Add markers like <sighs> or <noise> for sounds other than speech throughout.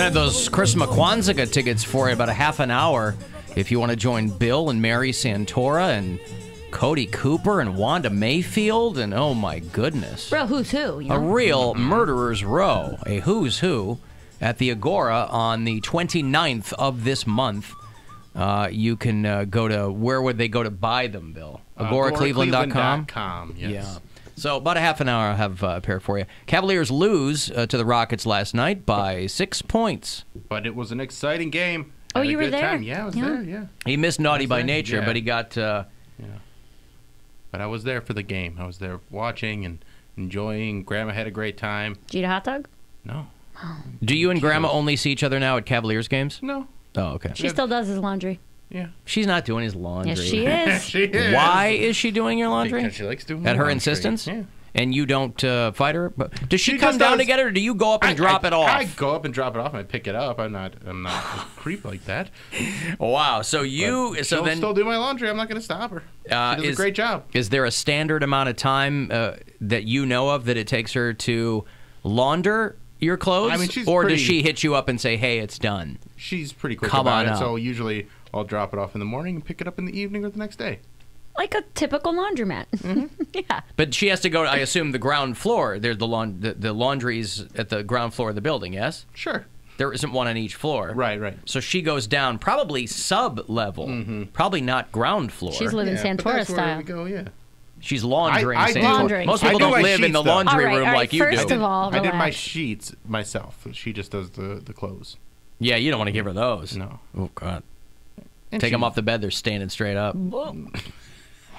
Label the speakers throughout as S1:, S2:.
S1: I had those Chris McQuanziga tickets for you about a half an hour. If you want to join Bill and Mary Santora and Cody Cooper and Wanda Mayfield and oh my goodness,
S2: Real who's who. You
S1: a real murderers row, a who's who at the Agora on the 29th of this month. Uh, you can uh, go to where would they go to buy them, Bill?
S3: Uh,
S1: AgoraCleveland.com.
S3: AgoraCleveland.com, yes.
S1: Yeah. So about a half an hour, I have uh, a pair for you. Cavaliers lose uh, to the Rockets last night by six points.
S3: But it was an exciting game.
S2: Oh, you were
S3: good
S2: there?
S3: Time. Yeah, I was
S2: Yeah.
S3: there. Yeah,
S1: He missed naughty by
S3: there?
S1: nature,
S3: Yeah.
S1: but he got. Uh,
S3: but I was there for the game. I was there watching and enjoying. Grandma had a great time.
S2: Did you eat a hot dog?
S3: No,
S1: do you and Grandma only see each other now at Cavaliers games?
S3: no,
S1: Oh, okay.
S2: She still does his laundry.
S3: Yeah.
S1: She's not doing his laundry.
S2: Yes, she <laughs> is. <laughs>
S3: she is.
S1: Why is she doing your laundry?
S3: Because she likes doing
S1: At
S3: my
S1: her
S3: laundry.
S1: insistence?
S3: Yeah.
S1: And you don't uh, fight her? But does she,
S3: She
S1: come down
S3: does.
S1: to get it, or do you go up and
S3: I-
S1: drop
S3: I-
S1: it off?
S3: I go up and drop it off, and I pick it up. I'm not. I'm not a <sighs> creep like that.
S1: wow. So you.
S3: But
S1: so
S3: she'll
S1: then.
S3: still do my laundry. I'm not going to stop her.
S1: Uh,
S3: she does
S1: is-
S3: a great job.
S1: Is there a standard amount of time uh, that you know of that it takes her to launder your clothes?
S3: I mean, she's
S1: or does she hit you up and say, "Hey, it's done"?
S3: She's pretty quick
S1: Come
S3: about
S1: on
S3: it.
S1: up.
S3: So usually I'll drop it off in the morning and pick it up in the evening or the next day.
S2: Like a typical laundromat.
S3: Mm-hmm. <laughs>
S2: yeah.
S1: But she has to go. to, I assume the ground floor. There's the laun- the, the laundries at the ground floor of the building. Yes,
S3: Sure.
S1: there isn't one on each floor.
S3: Right. Right.
S1: So she goes down, probably sub level, probably not ground floor.
S2: She's living
S3: Mm-hmm. Yeah, but
S2: Santora
S3: that's where
S2: style.
S3: we go. Yeah.
S1: She's laundering.
S3: I- I do-
S2: Laundering.
S1: Most
S2: I
S1: people
S3: do
S1: don't
S3: my
S1: live in the
S3: sheets, though.
S1: laundry
S2: All right,
S1: room
S2: all right,
S1: like you
S2: first
S1: do.
S2: of all,
S3: I did my sheets myself. She just does the the clothes.
S1: yeah, you don't want to give her those.
S3: No.
S1: Oh God.
S3: And
S1: Take them off the bed. They're standing straight up.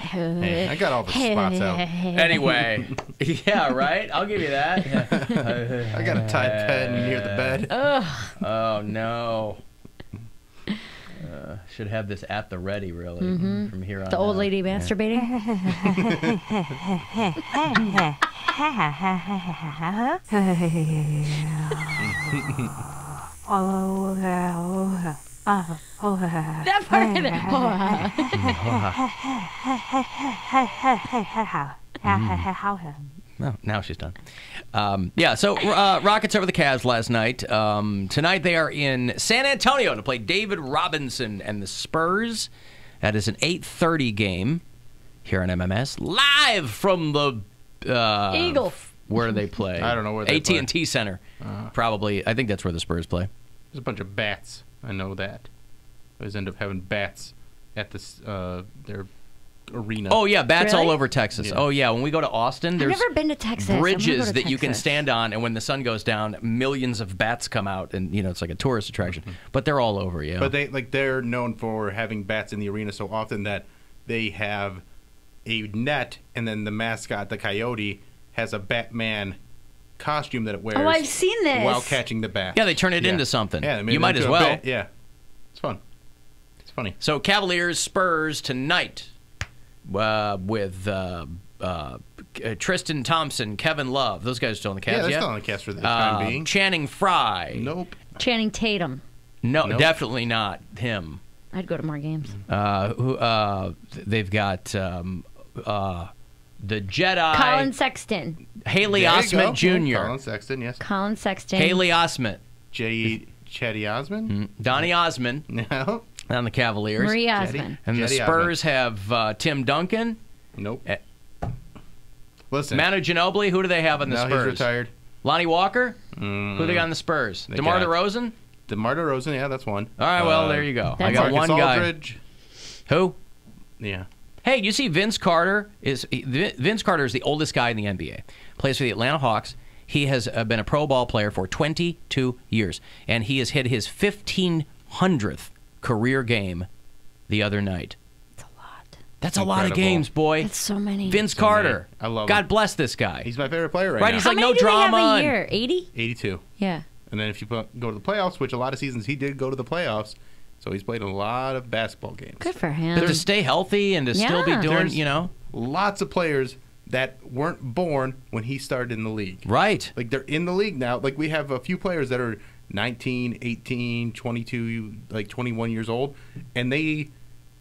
S3: Hey, I got all the spots out.
S1: Anyway, <laughs> yeah, right. I'll give you that. <laughs>
S3: I got a Tide pen near the bed.
S1: Oh no. <laughs> Uh, should have this at the ready, really, from here on.
S2: The old
S1: out.
S2: lady masturbating. That part.
S1: Oh, now she's done. Um, yeah, so uh, Rockets over the Cavs last night. Um, tonight they are in San Antonio to play David Robinson and the Spurs. That is an 8:30 game here on MMS, live from the uh,
S2: Eagle.
S1: Where do they play? <laughs>
S3: I don't know where they
S1: AT and T Center.
S3: Uh-huh.
S1: Probably. I think that's where the Spurs play.
S3: There's a bunch of bats. I know that. I always end up having bats at this uh, their arena.
S1: Oh yeah, bats
S2: Really?
S1: all over Texas.
S3: Yeah.
S1: Oh yeah, when we go to Austin,
S2: I've never been to Texas. I go
S1: bridges
S2: to
S1: that you can stand on, and when the sun goes down, millions of bats come out, and you know it's like a tourist attraction. But they're all over. Yeah,
S3: But they like they're known for having bats in the arena so often that they have a net, and then the mascot, the coyote, has a Batman costume that it wears.
S2: Oh, I've seen this.
S3: while catching the bat.
S1: Yeah, they turn it into something.
S3: Yeah, they made
S1: You
S3: it
S1: might
S3: into
S1: as
S3: a
S1: well.
S3: bat. Yeah, it's fun. It's funny.
S1: So Cavaliers Spurs tonight uh, with uh, uh, Tristan Thompson, Kevin Love. Those guys are still in the Cavs.
S3: yeah, they're
S1: yeah?
S3: still on the cast for the
S1: Uh,
S3: time being.
S1: Channing Frye.
S3: Nope.
S2: Channing Tatum.
S1: No,
S3: Nope.
S1: definitely not him.
S2: I'd go to more games.
S1: Uh, who, uh, they've got um, uh, the Jedi.
S2: Collin Sexton.
S1: Haley
S3: There
S1: Osment. Jr.
S3: Collin Sexton, yes.
S2: Collin Sexton.
S1: Haley Osment.
S3: J. Chetty Osmond.
S1: Donnie Osmond
S3: No.
S1: on the Cavaliers.
S2: Marie
S3: Jetty.
S2: Osmond.
S1: And the
S3: Jetty
S1: Spurs have uh, Tim Duncan,
S3: Nope.
S1: Eh.
S3: Listen.
S1: Manu Ginobili. Who do they have on the
S3: now
S1: Spurs?
S3: he's retired.
S1: Lonnie Walker.
S3: Mm,
S1: Who they got on the Spurs?
S3: They
S1: DeMar
S3: got-
S1: DeRozan.
S3: DeMar DeRozan, yeah, that's one.
S1: All right, well
S3: Uh,
S1: there you go. I got
S2: it.
S1: one
S3: Marcus
S1: guy.
S3: Aldridge.
S1: Who?
S3: Yeah.
S1: Hey, you see Vince Carter is Vince Carter is the oldest guy in the NBA. Plays for the Atlanta Hawks. He has uh, been a pro ball player for 22 years, and he has hit his 1500th career game the other night.
S2: That's a lot.
S1: That's a lot of games, boy.
S2: That's so many.
S1: Vince
S3: So many.
S1: Carter.
S3: I love
S1: God
S3: him.
S1: bless this guy.
S3: He's my favorite player right,
S1: Right,
S3: now.
S1: he's
S2: How
S1: like
S2: many
S1: no
S2: do they
S1: drama.
S2: have a year? 80?
S3: 82.
S2: Yeah.
S3: And then if you go to the playoffs, which a lot of seasons he did go to the playoffs, so he's played a lot of basketball games.
S2: Good for him.
S1: But to stay healthy and to still be doing,
S3: There's-
S1: you know,
S3: Lots of players that weren't born when he started in the league.
S1: right.
S3: Like they're in the league now. Like we have a few players that are 19, 18, 22, like 21 years old, and they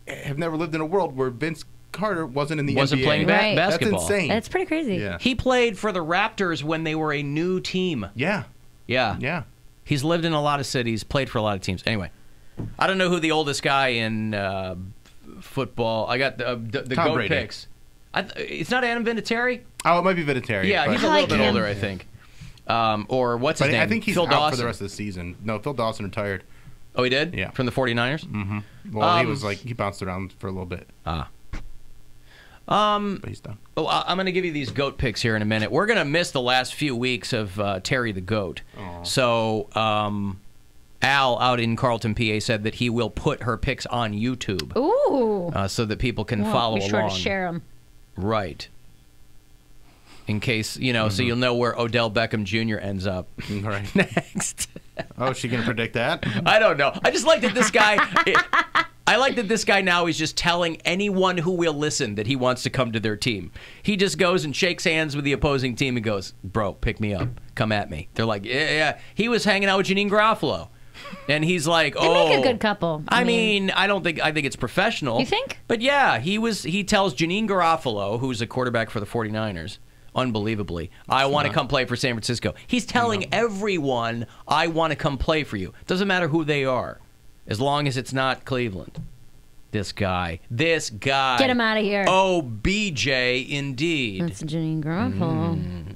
S3: have never lived in a world where Vince Carter wasn't in the
S1: Wasn't
S3: NBA.
S1: playing ba-
S2: Right.
S1: Basketball.
S3: That's insane.
S2: That's pretty crazy.
S3: Yeah.
S1: He played for the Raptors when they were a new team.
S3: Yeah.
S1: Yeah.
S3: Yeah.
S1: He's lived in a lot of cities, played for a lot of teams. Anyway, I don't know who the oldest guy in uh, football. I got the uh, the, the
S3: Tom
S1: goat
S3: Brady.
S1: picks. I, it's not Adam Vinatieri.
S3: Oh, it might be Vinatieri.
S1: Yeah,
S3: but,
S1: he's a
S2: I
S1: little
S2: like
S1: bit
S2: him.
S1: older, I think. Um, or what's his
S3: but
S1: name?
S3: I think he's
S1: Phil
S3: out
S1: Dawson.
S3: for the rest of the season. No, Phil Dawson retired.
S1: oh, he did.
S3: Yeah.
S1: from the 49ers.
S3: Well, he
S1: Um,
S3: was like he bounced around for a little bit,
S1: Ah. Um,
S3: but he's done.
S1: Oh, I- I'm going to give you these goat picks here in a minute. We're going to miss the last few weeks of uh, Terry the Goat. So, um, Al out in Carlton, PA, said that he will put her picks on YouTube
S2: Ooh.
S1: uh, so that people can
S2: Well,
S1: follow
S2: be sure
S1: along.
S2: to share them.
S1: Right. In case you know,
S3: Mm-hmm.
S1: so you'll know where Odell Beckham Jr. ends up
S3: All right. <laughs>
S1: next.
S3: Oh, is she gonna predict that?
S1: I don't know. I just like that this guy. I like that this guy now is just telling anyone who will listen that he wants to come to their team. He just goes and shakes hands with the opposing team and goes, "Bro, pick me up. Come at me." They're like, "Yeah, yeah." He was hanging out with Janine Garofalo, and he's like,
S2: They
S1: "Oh."
S2: make a good couple.
S1: I mean, I don't think I think it's professional.
S2: You think?
S1: But yeah, he was he tells Janine Garofalo, who's a quarterback for the 49ers, unbelievably, I want to come play for San Francisco. He's telling everyone I want to come play for you. Doesn't matter who they are. As long as it's not Cleveland. This guy. This guy.
S2: Get him out of here.
S1: Oh, BJ indeed.
S2: That's Janine Garofalo.
S1: Mm.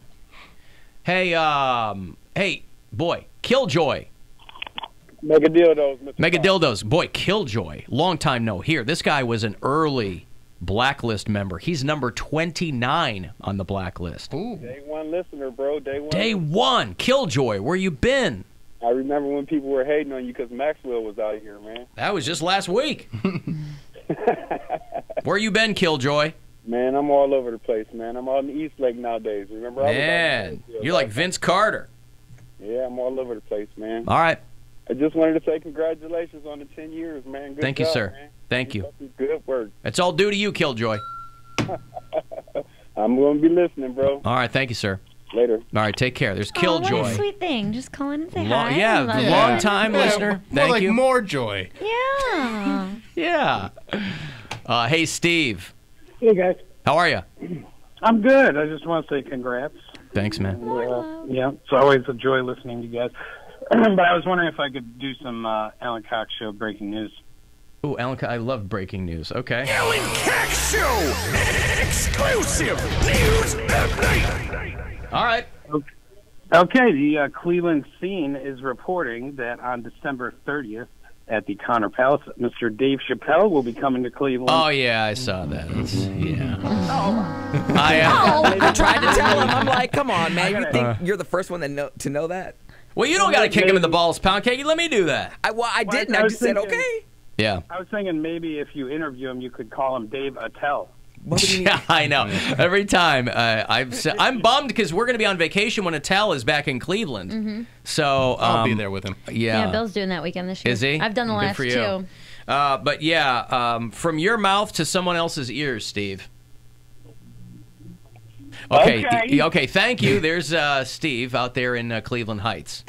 S1: Hey, um, hey, boy, Killjoy.
S4: Mega dildos, Mr.
S1: Mega Dildos, boy, Killjoy. Long time no here. This guy was an early blacklist member. He's number 29 on the blacklist.
S3: Ooh.
S4: Day one listener, bro. Day one.
S1: Day one, Killjoy, where you been?
S4: I remember when people were hating on you because Maxwell was out here, man.
S1: That was just last week. <laughs> where you been, Killjoy?
S4: Man, I'm all over the place, man. I'm on the East Lake nowadays. Remember, I was
S1: Man, you're like Vince Carter.
S4: Yeah, I'm all over the place, man.
S1: All right.
S4: I just wanted to say congratulations on the 10 years, man. Good
S1: Thank you, sir.
S4: man.
S1: Thank you.
S4: fucking Good work.
S1: It's all due to you, Killjoy. <laughs>
S4: I'm going to be listening, bro.
S1: All right. Thank you, sir.
S4: Later.
S1: All right. Take care. There's
S2: Oh,
S1: Killjoy.
S2: what a sweet thing. Just call in and say
S1: Long-
S2: hi.
S1: yeah,
S2: Love
S1: long
S2: it.
S1: time listener.
S3: More
S1: Thank
S3: like
S1: you.
S3: more joy.
S2: Yeah. <laughs>
S1: Yeah. Uh, hey, Steve.
S5: Hey guys,
S1: How are you?
S5: I'm good. I just want to say congrats.
S1: Thanks, man.
S5: Uh, yeah, it's always a joy listening to you guys. But I was wondering if I could do some uh, Alan Cox show breaking news.
S1: Ooh, Alan, I love breaking news. Okay.
S6: Alan Cox Show! Exclusive news update!
S1: All right.
S5: Okay, the uh, Cleveland Scene is reporting that on December 30th at the Connor Palace, Mr. Dave Chappelle will be coming to Cleveland.
S1: Oh yeah, I saw that. It's, yeah. I, uh,
S7: I tried to tell him. I'm like, come on, man. You
S5: gotta-
S7: think you're the first one that know, to know that?
S1: Well, you don't got to kick him in the balls, Poundcake. Let me do that.
S7: I, well, I
S5: Well,
S7: didn't.
S5: I
S7: I
S5: was
S7: just said, okay.
S1: Yeah.
S5: I was thinking maybe if you interview him, you could call him Dave Attell.
S7: What would you <laughs> need?
S1: Yeah, I know. Every time uh, I've, s- I'm bummed because we're going to be on vacation when Attell is back in Cleveland. So um,
S3: I'll be there with him.
S1: Yeah.
S2: Yeah, Bill's doing that weekend this year.
S1: Is he?
S2: I've done the
S1: Good
S2: last
S1: for you.
S2: two.
S1: Uh, but yeah, um, from your mouth to someone else's ears, Steve. Okay.
S5: Okay.
S1: okay. Thank you. There's uh, Steve out there in uh, Cleveland Heights.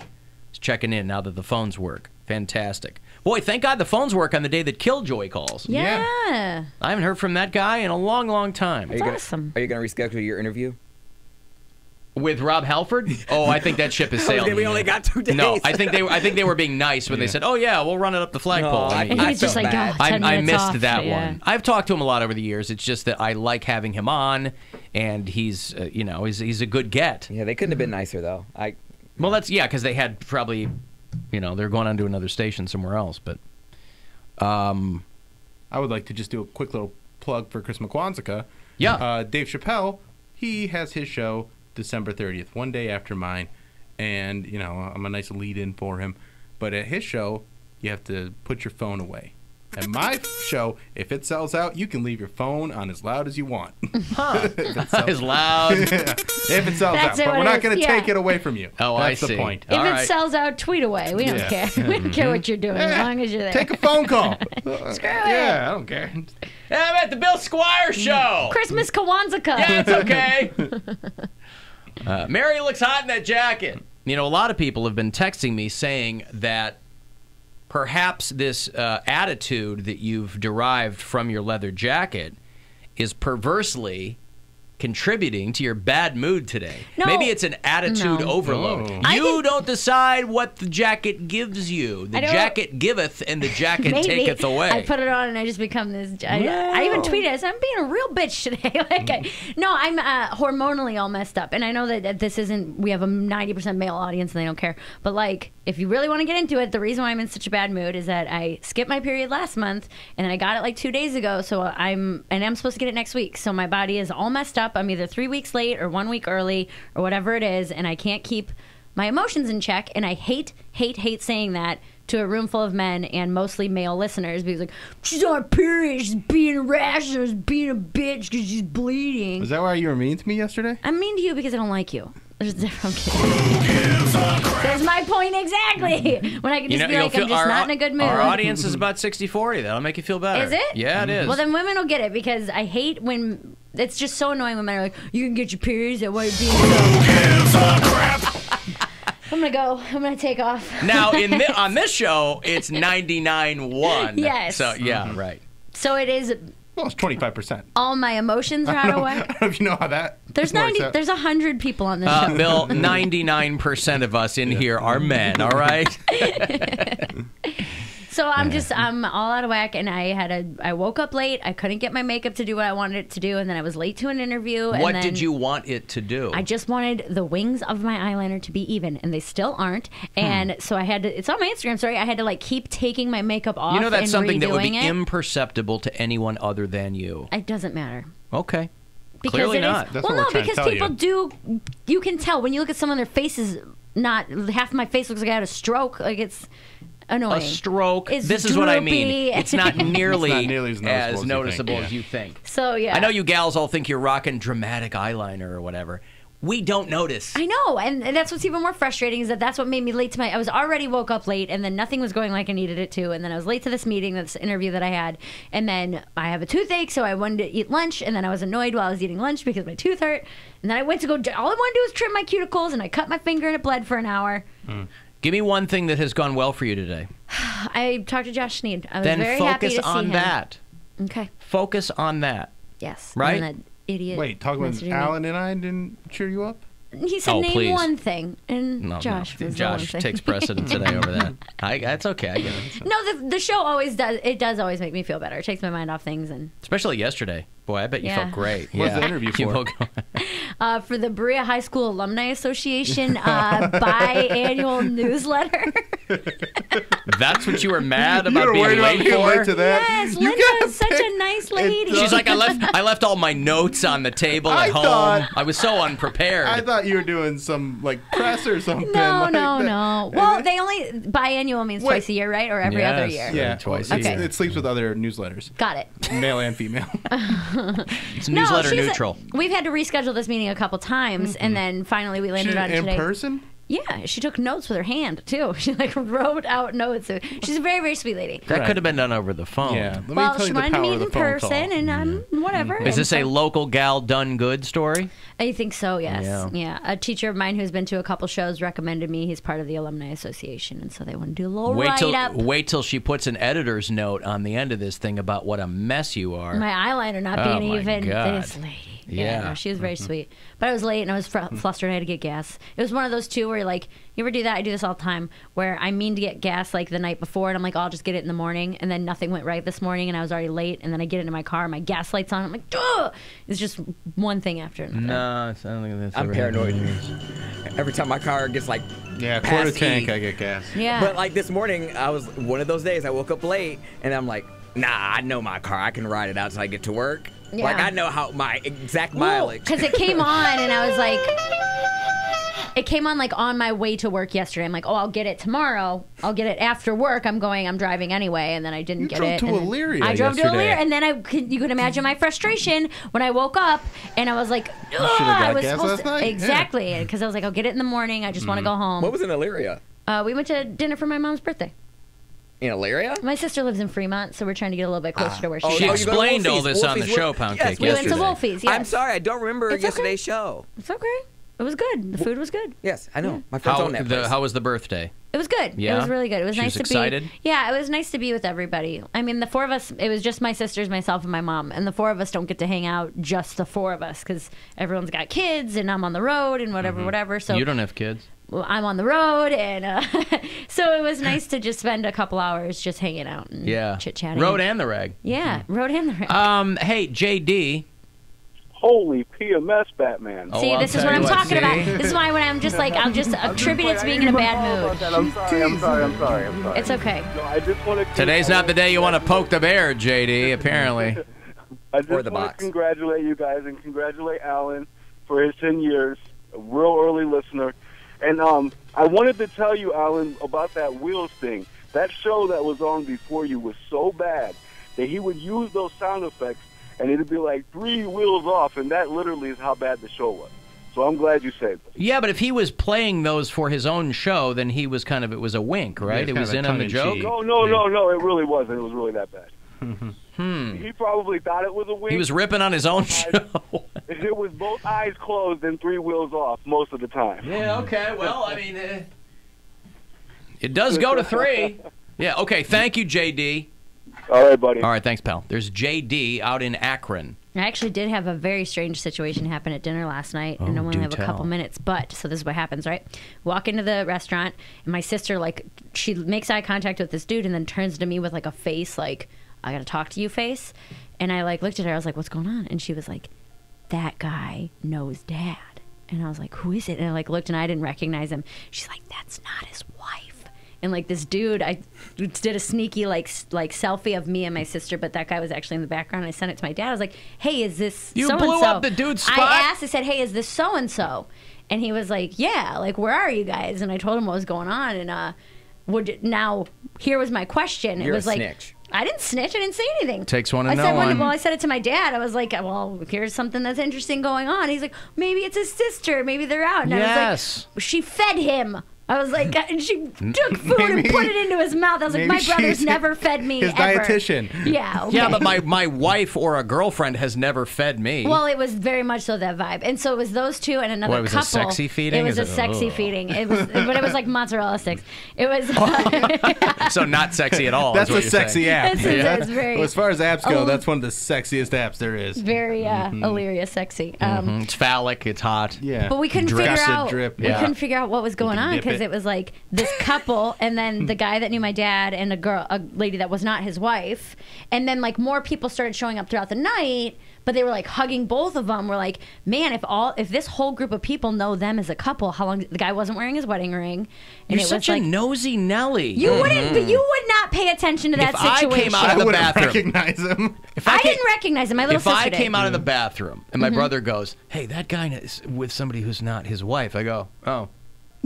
S1: He's checking in now that the phones work. Fantastic. Boy, thank God the phones work on the day that Killjoy calls.
S2: Yeah.
S1: I haven't heard from that guy in a long, long time.
S7: Are you gonna,
S2: awesome.
S7: Are you going to reschedule your interview?
S1: With Rob Halford? Oh, I think that ship is <laughs>
S7: Okay,
S1: sailing.
S7: we only got two days.
S1: No, I think they were. I think they were being nice when they said, "Oh yeah, we'll run it up the flagpole."
S7: No,
S1: I
S7: I-
S1: mean,
S2: he
S7: I
S2: was just
S7: felt
S2: like,
S7: bad.
S2: oh,
S1: I,
S2: 10
S1: I
S2: minutes
S1: missed
S2: off.
S1: that
S2: Yeah.
S1: one. I've talked to him a lot over the years. It's just that I like having him on, and he's, uh, you know, he's he's a good get.
S7: Yeah, they couldn't have been nicer though. I
S1: Well, that's yeah, because they had probably, you know, they're going on to another station somewhere else. But, um,
S3: I would like to just do a quick little plug for Chris McQuanzica.
S1: Yeah.
S3: Uh, Dave Chappelle, he has his show December 30th, one day after mine. And, you know, I'm a nice lead in for him. But at his show, you have to put your phone away. At my show, if it sells out, you can leave your phone on as loud as you want. <laughs> If it <laughs> sells-
S1: as loud. <laughs>
S3: if it sells
S2: That's
S3: out.
S2: it,
S3: But we're not going to
S2: yeah.
S3: take it away from you.
S1: Oh,
S3: That's
S1: I
S3: the
S1: see.
S3: point.
S2: If
S1: All
S2: it
S1: right.
S2: sells out, tweet away. We don't
S3: Yeah.
S2: care. we don't care what you're doing as long as you're there.
S3: Take a phone call.
S2: Screw it.
S3: Yeah, I don't care.
S1: Yeah, I'm at the Bill Squire show.
S2: Christmas Kawanzaa.
S1: Yeah, it's okay. Uh, Mary looks hot in that jacket. You know, a lot of people have been texting me saying that perhaps this uh, attitude that you've derived from your leather jacket is perversely contributing to your bad mood today.
S2: No.
S1: Maybe it's an attitude
S2: No.
S1: overload.
S3: Oh.
S1: You
S2: can-
S1: don't decide what the jacket gives you. The jacket giveth and the jacket <laughs>
S2: Maybe
S1: taketh away.
S2: I put it on and I just become this. I, I even tweeted, I said, I'm being a real bitch today. <laughs> like, I, no, I'm uh, hormonally all messed up. And I know that, that this isn't, we have a 90% male audience and they don't care. But like, if you really want to get into it, the reason why I'm in such a bad mood is that I skipped my period last month and then I got it like two days ago. So I'm, and I'm supposed to get it next week. So my body is all messed up. I'm either three weeks late or one week early or whatever it is. And I can't keep my emotions in check. And I hate, hate, hate saying that to a room full of men and mostly male listeners because like she's on her period, she's being irrational, she's being a bitch because she's bleeding.
S3: Was that why you were mean to me yesterday?
S2: I'm mean to you because I don't like you. There's, <laughs> I'm kidding. There's my point exactly. <laughs> When I can just be like, I'm just not in a good mood.
S1: Our audience is about 60 40. That'll make you feel better.
S2: Is it?
S1: Yeah, it mm-hmm. is.
S2: Well, then women will get it because I hate when it's just so annoying when men are like, "You can get your periods at white being I'm gonna go. I'm gonna take off.
S1: now, in thi- <laughs> on this show, it's 99 1.
S2: Yes.
S1: So, yeah, right.
S2: So it is
S3: Well, it's twenty five percent.
S2: all my emotions <laughs> are out of
S3: I
S2: whack.
S3: don't know if you know how that.
S2: There's
S3: works
S2: ninety.
S3: out.
S2: There's a hundred people on this
S1: Uh,
S2: show.
S1: Bill, 99% of us in here are men, all right? <laughs>
S2: So I'm just I'm all out of whack, and I had a I woke up late. I couldn't get my makeup to do what I wanted it to do, and then I was late to an interview. and
S1: What
S2: then
S1: did you want it to do?
S2: I just wanted the wings of my eyeliner to be even, and they still aren't.
S1: Hmm.
S2: And so I had to. It's on my Instagram story. I had to like keep taking my makeup off.
S1: you know, that's
S2: and
S1: something that would be
S2: it.
S1: imperceptible to anyone other than you.
S2: It doesn't matter.
S1: Okay.
S2: Because
S1: Clearly
S2: it is-
S1: not.
S3: That's
S2: well,
S3: what
S2: no, because
S3: tell
S2: people do. You can tell when you look at some of their faces. Not half of my face looks like I had a stroke. Like it's annoying.
S1: A stroke.
S2: It's
S1: this is what I mean. <laughs> It's not nearly,
S3: It's not nearly as noticeable as you
S1: noticeable
S3: think,
S1: as you think.
S2: So yeah,
S1: I know you gals all think you're rocking dramatic eyeliner or whatever. We don't notice.
S2: I know, and and that's what's even more frustrating is that that's what made me late to my. I was already woke up late, and then nothing was going like I needed it to, and then I was late to this meeting, this interview that I had, and then I have a toothache, so I wanted to eat lunch, and then I was annoyed while I was eating lunch because my tooth hurt, and then I went to go. All I wanted to do was trim my cuticles, and I cut my finger and it bled for an hour. Hmm.
S1: Give me one thing that has gone well for you today. <sighs>
S2: I talked to Josh Sneed. I was
S1: Then
S2: very happy
S1: focus
S2: to see
S1: on
S2: him.
S1: that.
S2: Okay.
S1: Focus on that.
S2: Yes.
S1: Right?
S2: And that idiot.
S3: Wait, talking about
S2: messaging me.
S3: Alan and I didn't cheer you up.
S2: He said
S1: Oh,
S2: name
S1: please.
S2: one thing, and
S1: No,
S2: Josh
S1: no.
S2: was the
S1: Josh
S2: one thing.
S1: takes precedence today over that. <laughs> I, that's okay. I get it.
S2: No, the the show always does. It does always make me feel better. It takes my mind off things and.
S1: Especially yesterday. Boy, I bet you
S2: Yeah.
S1: felt great. <laughs>
S3: What
S1: yeah.
S3: the interview <laughs> for? <laughs>
S2: uh, for the Berea High School Alumni Association uh, biannual newsletter.
S1: That's what you were mad
S3: You
S1: about
S3: were
S1: being
S3: worried about
S1: late for?
S3: late to that.
S2: yes,
S3: You
S2: Linda is such a nice lady.
S1: She's like, I left, I left all my notes on the table at
S3: I
S1: home.
S3: thought-
S1: I was so unprepared.
S3: I thought you were doing some like press or something.
S2: no,
S3: like
S2: no,
S3: that.
S2: no. Well, they only biannual means
S3: Wait.
S2: twice a year, right, or every other year.
S3: Yeah,
S1: Twice
S3: well,
S1: a
S3: it's-
S2: year.
S3: It sleeps with other newsletters,
S2: Got it.
S3: male and female. <laughs>
S1: it's newsletter
S2: she's a-
S1: neutral.
S2: we've had to reschedule this meeting a couple times, and then finally we landed
S3: She-
S2: on it
S3: in
S2: today.
S3: person.
S2: Yeah, she took notes with her hand too. <laughs> She like wrote out notes. She's a very, very sweet lady.
S1: that
S3: Right.
S1: could have been done over the phone.
S3: Yeah. Let me
S2: well,
S3: tell
S2: she
S3: you the
S2: wanted to
S3: power
S2: meet
S3: of the
S2: in
S3: phone
S2: person,
S3: call.
S2: and um, whatever.
S1: Is this
S2: And
S1: a
S2: so-
S1: local gal done good story?
S2: I think so. Yes.
S1: Yeah.
S2: Yeah. A teacher of mine who's been to a couple shows recommended me. He's part of the alumni association, and so they want to do a little
S1: Wait
S2: write
S1: till
S2: up.
S1: wait till she puts an editor's note on the end of this thing about what a mess you are.
S2: My eyeliner not
S1: Oh,
S2: being even.
S1: God.
S2: This lady.
S1: Yeah.
S2: no, she was very mm-hmm. sweet. But I was late and I was fr- mm-hmm. flustered. I had to get gas. It was one of those two where like you ever do that? I do this all the time. Where I mean to get gas like the night before, and I'm like, oh, I'll just get it in the morning, and then nothing went right this morning, and I was already late, and then I get into my car, my gas lights on. I'm like, Duh! it's just one thing after another.
S1: no, it's- I don't think that's
S7: I'm paranoid. Every time my car gets like
S3: Yeah, quarter
S7: past
S3: tank.
S7: E.
S3: I get gas.
S2: Yeah.
S7: But like this morning, I was one of those days. I woke up late, and I'm like, Nah, I know my car. I can ride it out till I get to work.
S2: Yeah.
S7: Like I know how my exact mileage.
S2: Because it came <laughs> on, and I was like, it came on like on my way to work yesterday. I'm like, oh, I'll get it tomorrow. I'll get it after work. I'm going. I'm driving anyway, and then I didn't
S3: You
S2: get
S3: drove
S2: it.
S3: to
S2: and then-
S3: Elyria
S2: I drove to
S3: yesterday.
S2: Elyria, and then I could, you could imagine my frustration when I woke up and I was like, Ugh, I
S3: got
S2: was
S3: gas
S2: supposed
S3: last
S2: to
S3: night. Yeah.
S2: exactly because I was like, I'll get it in the morning. I just want to go home.
S7: what was in Elyria?
S2: uh, we went to dinner for my mom's birthday.
S7: In Elyria?
S2: My sister lives in Fremont, so we're trying to get a little bit closer to where she
S7: Oh,
S2: lives.
S1: She
S7: oh, you go to
S1: explained all
S7: Wolfie's.
S1: this on the
S7: Wolfie's
S1: show,
S7: was-
S1: Pound
S7: yes,
S1: Cake,
S7: we
S2: we went to
S1: yesterday.
S2: Wolfie's. Yes.
S7: I'm sorry, I don't remember
S2: It's okay.
S7: yesterday's show.
S2: It's okay. It was good. The food was good.
S7: Yes, I know. My friends
S1: How,
S7: on Netflix.
S1: the, how was the birthday?
S2: It was good.
S1: Yeah?
S2: It was really good. It was
S1: She
S2: nice
S1: was
S2: to
S1: excited?
S2: be. Yeah, it was nice to be with everybody. I mean, the four of us. It was just my sisters, myself, and my mom. And the four of us don't get to hang out just the four of us because everyone's got kids, and I'm on the road, and whatever, whatever. So
S1: Mm-hmm. you don't have kids.
S2: well, I'm on the road, and uh, <laughs> so it was nice to just spend a couple hours just hanging out and
S1: Yeah.
S2: chit chatting.
S1: Road and the rag.
S2: yeah, road and the rag.
S1: Um, hey, JD.
S4: Holy PMS, Batman.
S1: Oh,
S2: See,
S1: I'll
S2: this is what I'm
S1: what,
S2: talking about. This is why when I'm just like, I'll just <laughs> attribute it to being in a bad mood.
S4: I'm sorry, I'm sorry, I'm sorry, I'm sorry.
S2: It's okay.
S4: No, I just want to.
S1: Today's not the day you want to poke the bear, JD. <laughs> Apparently. <laughs>
S4: I just
S7: Or the
S4: want
S7: box.
S4: to congratulate you guys and congratulate Alan for his 10 years, a real early listener. And um, I wanted to tell you, Alan, about that Wheels thing. That show that was on before you was so bad that he would use those sound effects and it'd be like three wheels off, and that literally is how bad the show was. So I'm glad you saved it.
S1: Yeah, but if he was playing those for his own show, then he was kind of it was a wink, right?
S3: it's
S1: it was in on the joke.
S3: tongue-in-cheek.
S4: No, no, no, no, it really wasn't. It was really that bad. <laughs> hmm. He probably thought it was a wink.
S1: He was ripping on his own <laughs> show.
S4: It was both eyes closed and three wheels off most of the time.
S1: yeah. Okay. Well, I mean, uh, it does go to three. <laughs> Yeah. Okay. Thank you, JD.
S4: All right, buddy.
S1: All right. Thanks, pal. There's JD out in Akron.
S2: I actually did have a very strange situation happen at dinner last night, and oh, I
S1: Oh,
S2: only
S1: do
S2: have a couple minutes. But so this is what happens, right? Walk into the restaurant, and my sister like she makes eye contact with this dude, and then turns to me with like a face like I gotta talk to you face, and I like looked at her. I was like, "What's going on?" And she was like, "That guy knows dad." And I was like, "Who is it?" And I like looked, and I didn't recognize him. She's like, "That's not his wife." And like this dude, I did a sneaky like like selfie of me and my sister, but that guy was actually in the background. I sent it to my dad. I was like, "Hey, is this
S1: You
S2: so-and-so?"
S1: blew up the dude's spot?
S2: I asked. I said, "Hey, is this so and so?" And he was like, "Yeah." Like, where are you guys? And I told him what was going on. And uh, would now here was my question.
S7: You're
S2: it
S7: a
S2: was like,
S7: snitch.
S2: I didn't snitch. I didn't say anything.
S1: Takes one to
S2: I
S1: know
S2: said one-
S1: one.
S2: Well, I said it to my dad. I was like, "Well, here's something that's interesting going on." He's like, "Maybe it's his sister. Maybe they're out." And I was like, "She fed him." I was like, and she <laughs> took food and put it into his mouth. I was like, my brother's never fed me.
S3: his
S2: ever.
S3: dietitian.
S2: Yeah. Okay. <laughs>
S1: Yeah, but my, my wife or a girlfriend has never fed me.
S2: Well, it was very much so that vibe, and so it was those two and another
S1: What, it was a
S2: couple.
S1: sexy feeding?
S2: It was
S1: Is
S2: a
S1: it-
S2: sexy
S1: Ugh.
S2: feeding. It was, but it was like mozzarella sticks. It was. <laughs>
S1: so not sexy at all.
S3: That's
S1: is what
S3: a
S1: you're
S3: sexy
S1: saying.
S3: app.
S2: It's- it's- it's very-
S3: Well, as far as apps go,
S2: Oh.
S3: that's one of the sexiest apps there is.
S2: very uh,
S1: Mm-hmm.
S2: Elyria sexy. Um,
S1: It's phallic. It's hot.
S3: Yeah.
S2: But we couldn't
S3: Drip.
S2: figure out.
S3: drip.
S2: We
S1: Yeah.
S2: couldn't figure out what was going on
S3: dip
S2: because
S3: it.
S2: it was like this <laughs> couple, and then the hmm. guy that knew my dad, and a girl, a lady that was not his wife, and then like more people started showing up throughout the night. But they were like hugging both of them. We're like, man, if all if this whole group of people know them as a couple, how long? The guy wasn't wearing his wedding ring, and
S1: You're
S2: it
S1: such
S2: was
S1: a
S2: like.
S1: nosy Nelly.
S2: you mm-hmm. wouldn't, but you would not pay attention to that
S1: If I
S2: situation.
S1: came out of
S3: I
S1: the
S3: wouldn't
S1: bathroom.
S3: recognize him.
S1: If
S2: I
S1: came-
S2: didn't recognize him. My little
S1: if
S2: sister
S1: I
S2: did.
S1: came out of the mm-hmm. bathroom and my
S2: Mm-hmm.
S1: brother goes, "Hey, that guy is with somebody who's not his wife," I go, "Oh,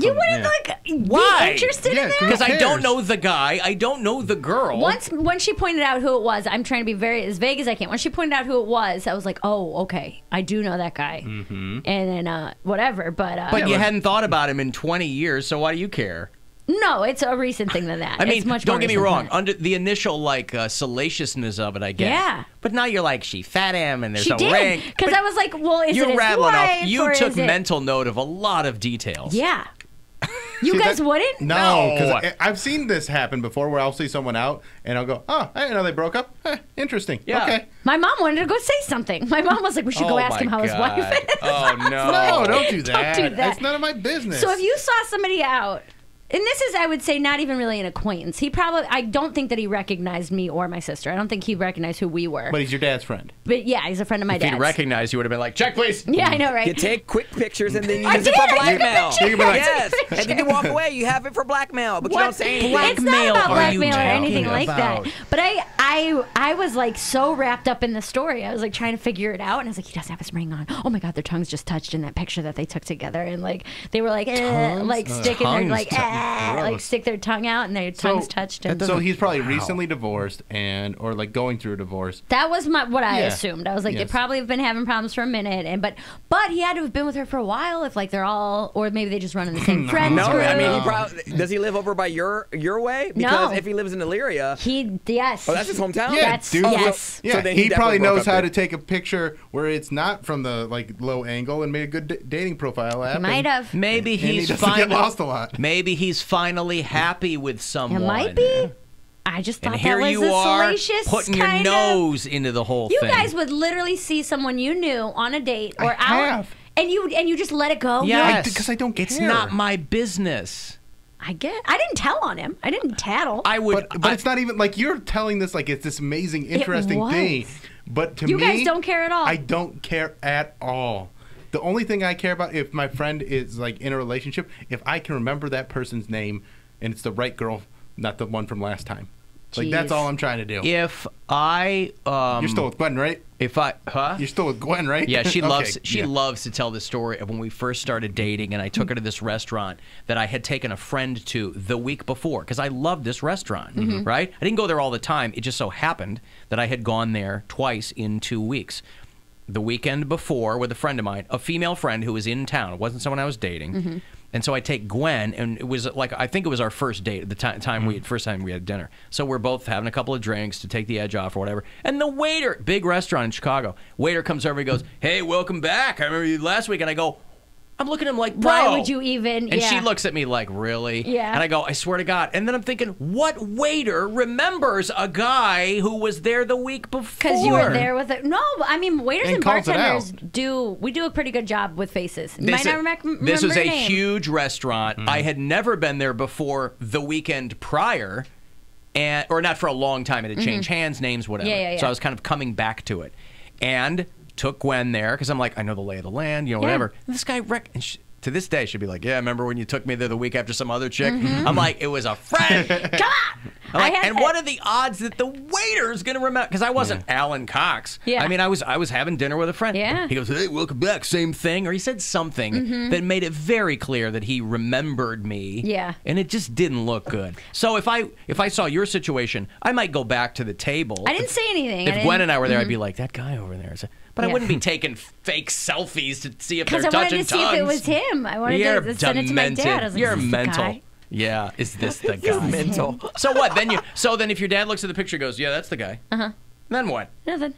S2: you wouldn't
S3: yeah.
S2: like
S1: Why?
S2: be interested
S3: Yeah,
S2: in that.
S1: because I don't know the guy, I don't know the girl."
S2: Once when she pointed out who it was, I'm trying to be very as vague as I can. When she pointed out who it was, I was like, "Oh, okay, I do know that guy." Mm-hmm. And then uh, whatever, but, uh,
S1: But you hadn't thought about him in 20 years, so why do you care?
S2: no, it's a recent thing than that.
S1: I mean,
S2: it's much
S1: don't
S2: more
S1: get me wrong. Under the initial like uh, salaciousness of it, I get.
S2: Yeah.
S1: But now you're like, she fat him, and there's
S2: she
S1: a
S2: did
S1: ring.
S2: because I was like, "Well, is
S1: you're
S2: his
S1: rattling
S2: wife
S1: off. You took
S2: is it-"
S1: mental note of a lot of details.
S2: Yeah, you
S3: See,
S2: guys
S3: that-
S2: wouldn't.
S3: No,
S1: No.
S3: because I've seen this happen before where I'll see someone out and I'll go, oh, I didn't know they broke up. Eh, interesting.
S1: Yeah.
S3: Okay.
S2: My mom wanted to go say something. My mom was like, "We should
S1: Oh
S2: go ask him how his wife is."
S1: Oh <laughs> no.
S3: No, don't do that.
S2: Don't do that.
S3: It's none of my business.
S2: So if you saw somebody out, and this is, I would say, not even really an acquaintance. He probably, I don't think that he recognized me or my sister. I don't think he recognized who we were.
S3: But he's your dad's friend.
S2: But yeah, he's a friend of my
S1: If he'd
S2: dad's.
S1: recognized, you would have been like, check, please.
S2: yeah, I know, right?
S7: You take quick pictures and then <laughs> you
S2: I
S7: use it
S2: did,
S7: for
S2: I took
S7: blackmail.
S3: You like-
S7: yes,
S2: Pictures. <laughs>
S7: and then you walk away. You have it for blackmail, but you don't say anything.
S2: It's not about blackmail or
S1: talking
S2: anything like that. But I, I, I was like so wrapped up in the story. I was like trying to figure it out, and I was like, he doesn't have his ring on. Oh my god, their tongues just touched in that picture that they took together, and like they were like, eh, like sticking their like,
S1: tou-
S2: eh, like stick their tongue out, and their tongues touched. And
S3: So he's probably recently divorced and or like going through a divorce.
S2: That was my what I
S3: Yeah.
S2: assumed. I was like, they probably have been having problems for a minute, and but but he had to have been with her for a while. If like they're all, or maybe they just run in the same <laughs> friends
S7: No,
S2: group.
S7: I mean, he probably does. He live over by your your way? Because
S2: No.
S7: if he lives in Elyria,
S2: he yes.
S7: Oh, that's his hometown.
S3: Yeah,
S2: That's-
S3: dude.
S2: yes.
S3: Yeah,
S7: So then he
S3: he, probably
S7: broke
S3: knows
S7: up
S3: how
S7: there.
S3: to take a picture where it's not from the like low angle and made a good d- dating profile app.
S2: Might
S3: and-
S2: have.
S1: Maybe
S3: and he
S1: he's
S3: doesn't
S1: finally
S3: get lost a lot.
S1: Maybe he's finally happy with someone.
S2: It
S1: someone.
S2: might be. I just thought
S1: And here
S2: that was
S1: you
S2: a
S1: are
S2: salacious
S1: putting your
S2: kind of-
S1: nose into the whole
S2: You
S1: thing.
S2: You guys would literally see someone you knew on a date or
S3: I
S2: out,
S3: have.
S2: and you and you just let it go.
S1: yes,
S3: I- 'cause I don't get.
S1: It's
S3: care.
S1: not my business.
S2: I get. I didn't tell on him. I didn't tattle.
S1: I would.
S3: But but
S1: I-
S3: it's not even like you're telling this like it's this amazing, interesting thing. But to
S2: You
S3: me,
S2: guys don't care at all.
S3: I don't care at all. The only thing I care about if my friend is like in a relationship, if I can remember that person's name and it's the right girl, not the one from last time. Like that's all I'm trying to do.
S1: if I um,
S3: You're still with Gwen, right?
S1: if I huh
S3: You're still with Gwen, right?
S1: Yeah, she <laughs>
S3: Okay,
S1: loves she
S3: yeah.
S1: loves to tell the story of when we first started dating, and I took her to this restaurant that I had taken a friend to the week before because I loved this restaurant.
S3: Mm-hmm.
S1: Right? I didn't go there all the time. It just so happened that I had gone there twice in two weeks. The weekend before, with a friend of mine, a female friend who was in town. It wasn't someone I was dating.
S3: Mm-hmm.
S1: And so I take Gwen, and it was like I think it was our first date at the ti- time
S3: Mm-hmm.
S1: we first time we had dinner. So we're both having a couple of drinks to take the edge off or whatever. And the waiter, big restaurant in Chicago, waiter comes over and goes, "Hey, welcome back. I remember you last week." And I go, I'm looking at him like, bro.
S2: Why would you even?
S1: And
S2: yeah.
S1: she looks at me like, really?
S2: Yeah.
S1: And I go, I swear to God. And then I'm thinking, what waiter remembers a guy who was there the week before?
S2: Because you were there with it. No, I mean waiters and,
S3: And
S2: bartenders do. We do a pretty good job with faces. You
S1: This,
S2: Might not
S1: is-
S2: rec- remember
S1: this was a
S2: name.
S1: huge restaurant. I had never been there before the weekend prior, and or not for a long time. It had changed hands, names, whatever.
S2: Mm-hmm. Yeah, yeah,
S1: So. I was kind of coming back to it, and took Gwen there because I'm like, I know the lay of the land, you know,
S2: Yeah.
S1: whatever. And this guy, rec- and she, to this day, she'd be like, Yeah, remember when you took me there the week after some other chick?
S2: Mm-hmm.
S1: I'm like, it was a friend. <laughs>
S2: Come on.
S1: Like, and
S2: that-
S1: what are the odds that the waiter's gonna remember? Because I wasn't Alan Cox.
S2: Yeah.
S1: I mean, I was I was having dinner with a friend.
S2: Yeah. Mm-hmm.
S1: He goes, "Hey, welcome back." Same thing, or he said something that made it very clear that he remembered me.
S2: Yeah.
S1: And it just didn't look good. So if I if I saw your situation, I might go back to the table.
S2: I didn't say anything.
S1: If Gwen and I were there, I'd be like, "That guy over there." Is a-" But I wouldn't be <laughs> taking fake selfies to see if they're
S2: Because I wanted
S1: touching
S2: to see if it was him. I wanted
S1: You're
S2: to send it to my
S1: demented.
S2: dad. I was like,
S1: You're
S2: "Is this the
S1: mental. Yeah, is this the <laughs> guy?
S7: mental. <laughs>
S1: So what? Then you. So then, if your dad looks at the picture, and goes, "Yeah, that's the guy." Uh huh. Then what?
S2: Nothing.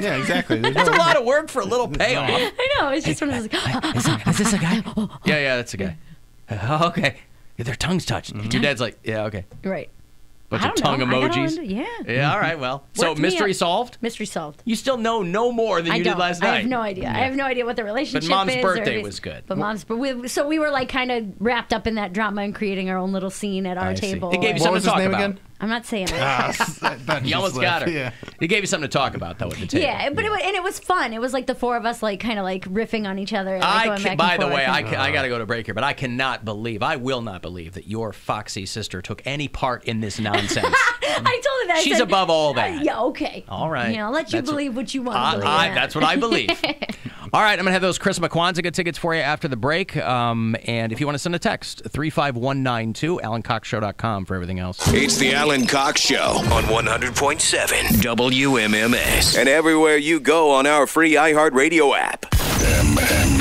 S3: Yeah, exactly. There's
S1: That's a lot of work for a little payoff.
S2: I know. It's just one of those.
S1: is, is this a guy? Yeah, yeah, that's a guy. Okay. Their tongues touched. Your dad's like, yeah, okay.
S2: right.
S1: Bunch
S2: I
S1: of tongue
S2: know. I got all
S1: emojis.
S2: into- yeah.
S1: Yeah, all right, well. So
S2: Worked
S1: mystery solved?
S2: Mystery solved.
S1: You still know no more than
S2: I
S1: you
S2: don't.
S1: did last night.
S2: I have no idea. I have no idea what the relationship But
S1: mom's
S2: is.
S1: birthday was good.
S2: But mom's, but we, so we were like kind of wrapped up in that drama and creating our own little scene at our
S1: I see.
S2: table.
S1: It gave you
S3: What
S1: something to talk
S3: name
S1: about.
S3: again?
S2: I'm not saying it.
S3: Ah, <laughs> that- that
S1: You
S3: just
S1: almost got her.
S3: Yeah.
S1: It gave you something to talk about, though, at the table.
S2: Yeah, but it was, and it was fun. It was like the four of us, like kind of like riffing on each other. And, like,
S1: I
S2: going
S1: ca-
S2: back and
S1: by the
S2: forth
S1: way, I,
S2: and-
S1: I got to go to break here, but I cannot believe, I will not believe that your foxy sister took any part in this nonsense. <laughs>
S2: I told her that.
S1: She's
S2: said,
S1: above all
S2: uh,
S1: that.
S2: yeah, okay.
S1: All right.
S2: You know, I'll let you
S1: That's-
S2: believe what you want to believe.
S1: I-
S2: yeah.
S1: that's what I believe. <laughs> All right, I'm going to have those Chris McQuanziga tickets for you after the break. Um, and if you want to send a text, 35192, AlanCoxShow.com for everything else.
S6: It's the Alan Cox Show on 100.7 WMMS and everywhere you go on our free iHeartRadio app.